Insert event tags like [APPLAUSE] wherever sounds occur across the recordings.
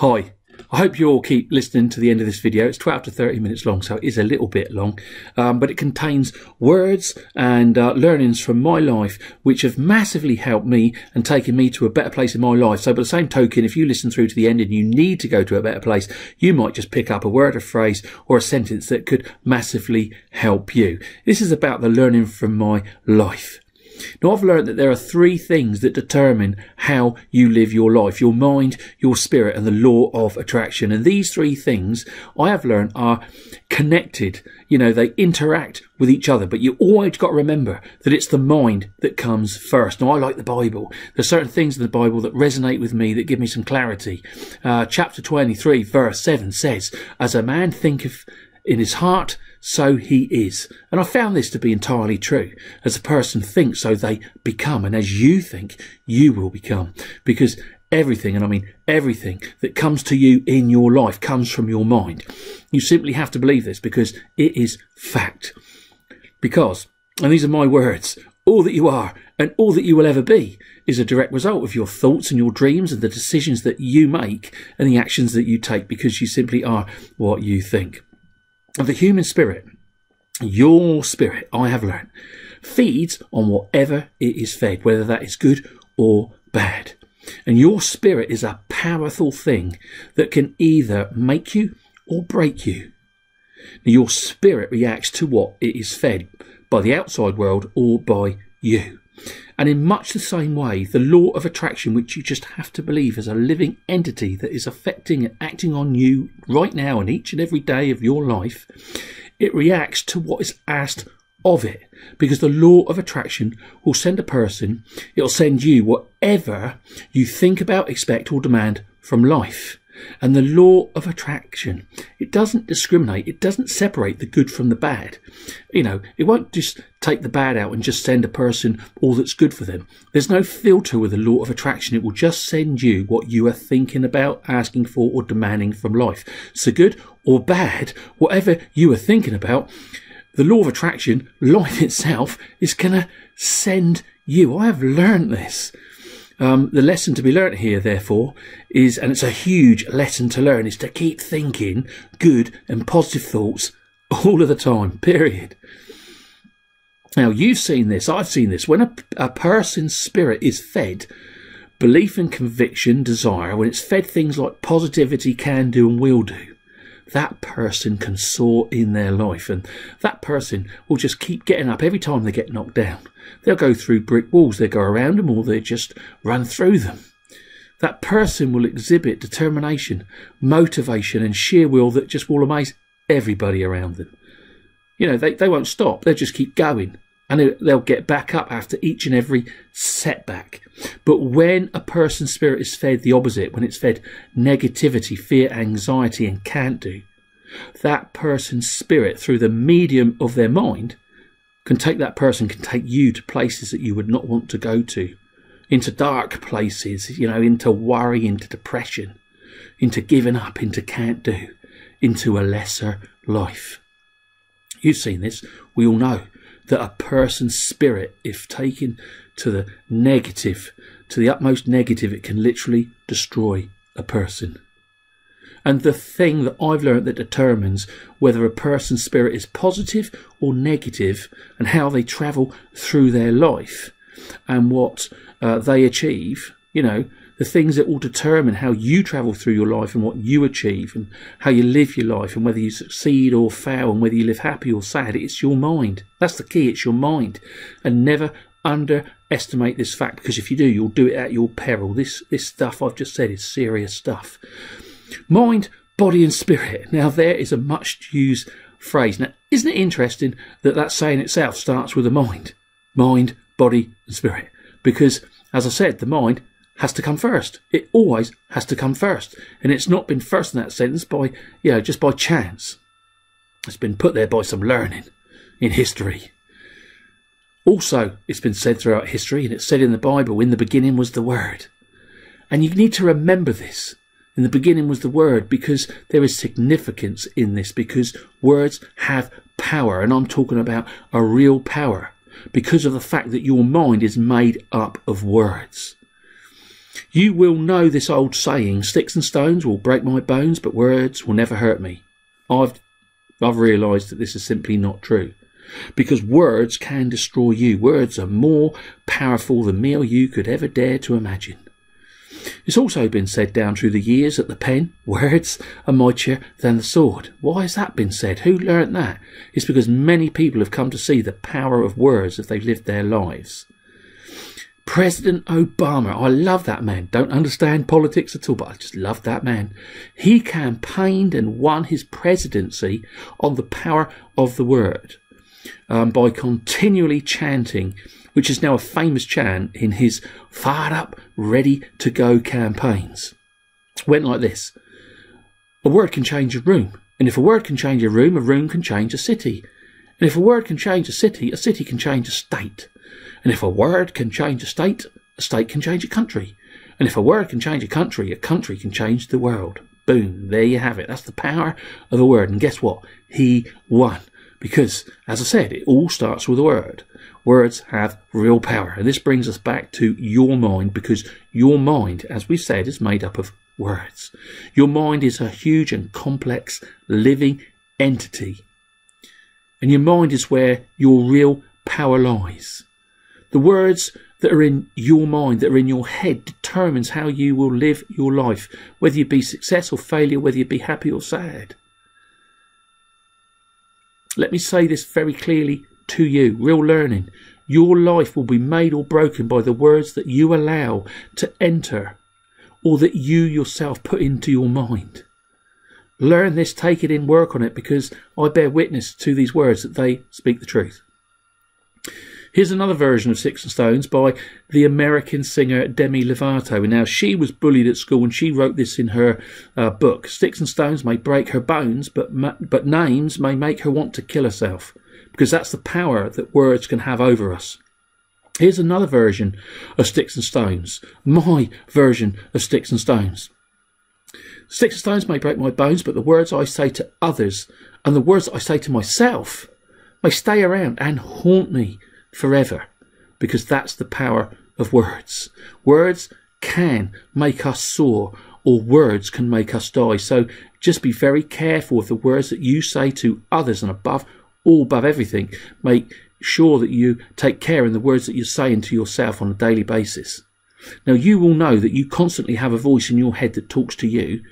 Hi, I hope you all keep listening to the end of this video. It's 12 to 30 minutes long, so it is a little bit long, um, but it contains words and uh, learnings from my life which have massively helped me and taken me to a better place in my life. So, by the same token, if you listen through to the end and you need to go to a better place, you might just pick up a word, a phrase, or a sentence that could massively help you. This is about the learning from my life. Now, I've learned that there are three things that determine how you live your life your mind, your spirit, and the law of attraction. And these three things I have learned are connected. You know, they interact with each other, but you always got to remember that it's the mind that comes first. Now, I like the Bible. There's certain things in the Bible that resonate with me that give me some clarity. Uh, chapter 23, verse 7 says, As a man thinketh in his heart, so he is. And I found this to be entirely true. As a person thinks, so they become. And as you think, you will become. Because everything, and I mean everything that comes to you in your life comes from your mind. You simply have to believe this because it is fact. Because, and these are my words, all that you are and all that you will ever be is a direct result of your thoughts and your dreams and the decisions that you make and the actions that you take because you simply are what you think the human spirit, your spirit, I have learned, feeds on whatever it is fed, whether that is good or bad. And your spirit is a powerful thing that can either make you or break you. Your spirit reacts to what it is fed by the outside world or by you. And in much the same way, the law of attraction, which you just have to believe as a living entity that is affecting and acting on you right now and each and every day of your life, it reacts to what is asked of it. Because the law of attraction will send a person, it'll send you whatever you think about, expect, or demand from life. And the law of attraction, it doesn't discriminate, it doesn't separate the good from the bad. You know, it won't just take the bad out and just send a person all that's good for them. There's no filter with the law of attraction, it will just send you what you are thinking about, asking for, or demanding from life. So, good or bad, whatever you are thinking about, the law of attraction, [LAUGHS] life itself, is going to send you. I have learned this. Um, the lesson to be learnt here, therefore, is, and it's a huge lesson to learn, is to keep thinking good and positive thoughts all of the time, [LAUGHS] period. Now, you've seen this, I've seen this. When a, a person's spirit is fed belief and conviction, desire, when it's fed things like positivity, can do, and will do, that person can soar in their life. And that person will just keep getting up every time they get knocked down. They'll go through brick walls, they'll go around them, or they just run through them. That person will exhibit determination, motivation, and sheer will that just will amaze everybody around them. You know, they, they won't stop, they'll just keep going and they'll get back up after each and every setback. But when a person's spirit is fed the opposite, when it's fed negativity, fear, anxiety, and can't do, that person's spirit, through the medium of their mind, can take that person, can take you to places that you would not want to go to, into dark places, you know, into worry, into depression, into giving up, into can't do, into a lesser life. You've seen this. We all know that a person's spirit, if taken to the negative, to the utmost negative, it can literally destroy a person. And the thing that I've learned that determines whether a person's spirit is positive or negative and how they travel through their life and what uh, they achieve, you know, the things that will determine how you travel through your life and what you achieve and how you live your life and whether you succeed or fail and whether you live happy or sad. It's your mind. That's the key. It's your mind. And never underestimate this fact because if you do, you'll do it at your peril. This, this stuff I've just said is serious stuff. Mind, body and spirit. [LAUGHS] Now there is a much used phrase. Now, isn't it interesting that that saying itself starts with a mind? Mind, body and spirit. Because, as I said, the mind has to come first. It always has to come first. And it's not been first in that sentence by, you know, just by chance. It's been put there by some learning in history. Also, it's been said throughout history, and it's said in the Bible, in the beginning was the Word. And you need to remember this. In the beginning was the Word, because there is significance in this, because words have power, and I'm talking about a real power, because of the fact that your mind is made up of words. You will know this old saying, sticks and stones will break my bones, but words will never hurt me. I've, I've realised that this is simply not true. Because words can destroy you. Words are more powerful than me or you could ever dare to imagine. It's also been said down through the years that the pen, [LAUGHS] words, are mightier than the sword. Why has that been said? Who learnt that? It's because many people have come to see the power of words as they've lived their lives. President Obama, I love that man. Don't understand politics at all, but I just love that man. He campaigned and won his presidency on the power of the word um, by continually chanting, which is now a famous chant in his fired up, ready to go campaigns. Went like this A word can change a room, and if a word can change a room, a room can change a city. And if a word can change a city, a city can change a state. And if a word can change a state, a state can change a country. And if a word can change a country, a country can change the world. Boom, there you have it. That's the power of a word. And guess what? He won. Because, as I said, it all starts with a word. Words have real power. And this brings us back to your mind because your mind, as we said, is made up of words. Your mind is a huge and complex living entity. And your mind is where your real power lies. The words that are in your mind, that are in your head, determines how you will live your life, whether you be success or failure, whether you be happy or sad. Let me say this very clearly to you, real learning. Your life will be made or broken by the words that you allow to enter or that you yourself put into your mind. Learn this, take it in, work on it, because I bear witness to these words that they speak the truth. Here's another version of Sticks and Stones by the American singer Demi Lovato. Now she was bullied at school and she wrote this in her uh, book. Sticks and stones may break her bones, but, but names may make her want to kill herself. Because that's the power that words can have over us. Here's another version of Sticks and Stones. My version of Sticks and Stones. Sticks and stones may break my bones, but the words I say to others and the words I say to myself may stay around and haunt me forever because that's the power of words. Words can make us soar or words can make us die. So just be very careful with the words that you say to others and above all above everything, make sure that you take care in the words that you're saying to yourself on a daily basis. Now you will know that you constantly have a voice in your head that talks to you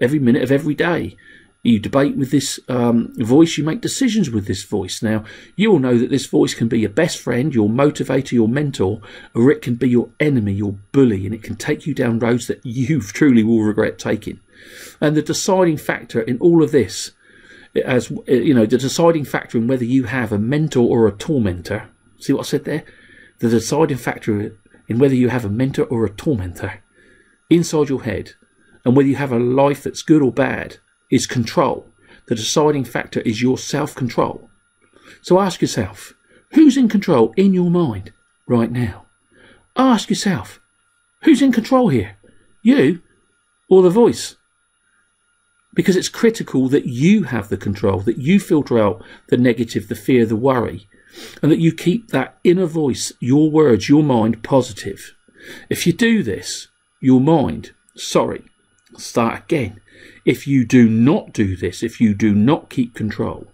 every minute of every day. You debate with this um, voice, you make decisions with this voice. Now, you will know that this voice can be your best friend, your motivator, your mentor, or it can be your enemy, your bully, and it can take you down roads that [LAUGHS] you truly will regret taking. And the deciding factor in all of this, as you know, the deciding factor in whether you have a mentor or a tormentor, see what I said there? The deciding factor in whether you have a mentor or a tormentor inside your head, and whether you have a life that's good or bad is control. The deciding factor is your self control. So ask yourself, who's in control in your mind right now? Ask yourself, who's in control here? You or the voice? Because it's critical that you have the control, that you filter out the negative, the fear, the worry, and that you keep that inner voice, your words, your mind positive. If you do this, your mind, sorry, start again. If you do not do this, if you do not keep control,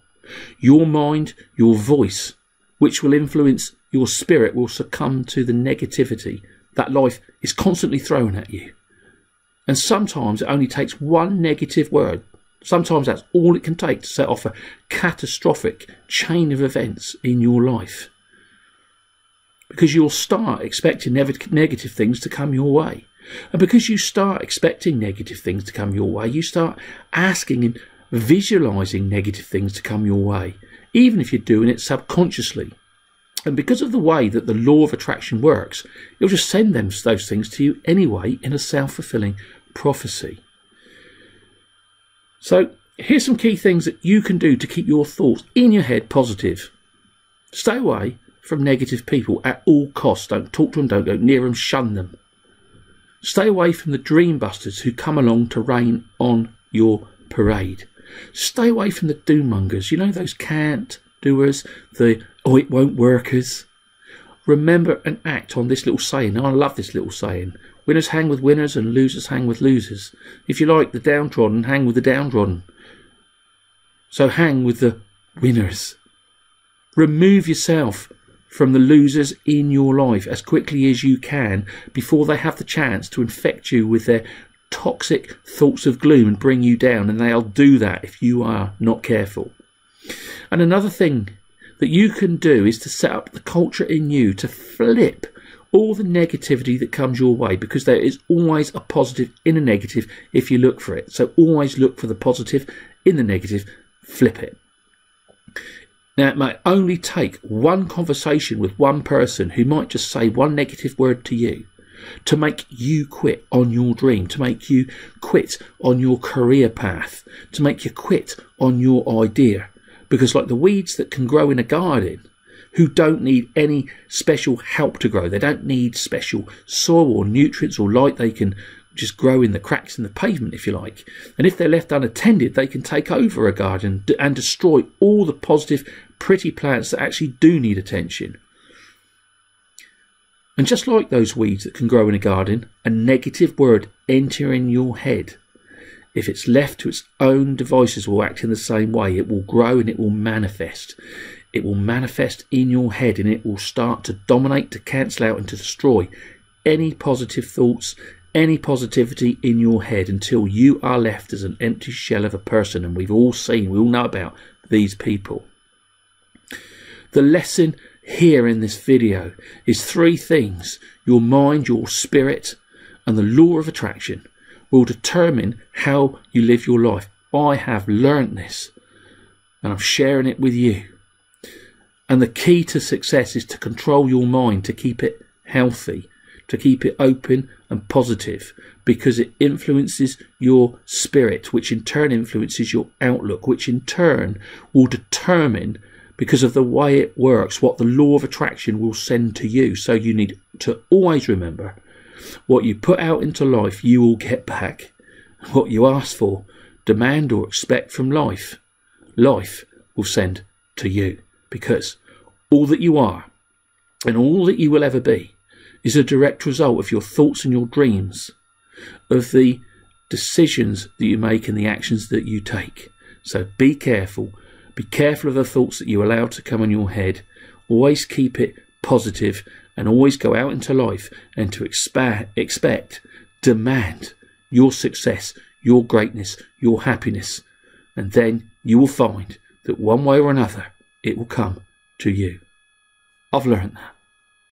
your mind, your voice, which will influence your spirit, will succumb to the negativity that life is constantly throwing at you. And sometimes it only takes one negative word. Sometimes that's all it can take to set off a catastrophic chain of events in your life. Because you'll start expecting negative things to come your way. And because you start expecting negative things to come your way, you start asking and visualizing negative things to come your way, even if you're doing it subconsciously. And because of the way that the law of attraction works, it'll just send them those things to you anyway in a self-fulfilling prophecy. So here's some key things that you can do to keep your thoughts in your head positive. Stay away from negative people at all costs. Don't talk to them, don't go near them, shun them. Stay away from the dream busters who come along to rain on your parade. Stay away from the doommongers. You know those can't doers, the oh it won't workers. Remember and act on this little saying. I love this little saying. Winners hang with winners and losers hang with losers. If you like the downtrodden, hang with the downtrodden. So hang with the winners. Remove yourself from the losers in your life as quickly as you can before they have the chance to infect you with their toxic thoughts of gloom and bring you down. And they'll do that if you are not careful. And another thing that you can do is to set up the culture in you to flip all the negativity that comes your way because there is always a positive in a negative if you look for it. So always look for the positive in the negative, flip it. Now, it might only take one conversation with one person who might just say one negative word to you to make you quit on your dream, to make you quit on your career path, to make you quit on your idea. Because, like the weeds that can grow in a garden, who don't need any special help to grow. They don't need special soil or nutrients or light. They can just grow in the cracks in the pavement, if you like. And if they're left unattended, they can take over a garden and destroy all the positive, pretty plants that actually do need attention. And just like those weeds that can grow in a garden, a negative word entering your head, if it's left to its own devices, will act in the same way. It will grow and it will manifest. It will manifest in your head and it will start to dominate, to cancel out, and to destroy any positive thoughts, any positivity in your head until you are left as an empty shell of a person. And we've all seen, we all know about these people. The lesson here in this video is three things your mind, your spirit, and the law of attraction will determine how you live your life. I have learned this and I'm sharing it with you. And the key to success is to control your mind, to keep it healthy, to keep it open and positive, because it influences your spirit, which in turn influences your outlook, which in turn will determine, because of the way it works, what the law of attraction will send to you. So you need to always remember what you put out into life, you will get back. What you ask for, demand, or expect from life, life will send to you because all that you are and all that you will ever be is a direct result of your thoughts and your dreams, of the decisions that you make and the actions that you take. So be careful. Be careful of the thoughts that you allow to come in your head. Always keep it positive and always go out into life and to expect, expect, demand your success, your greatness, your happiness. And then you will find that one way or another it will come to you. I've learned that.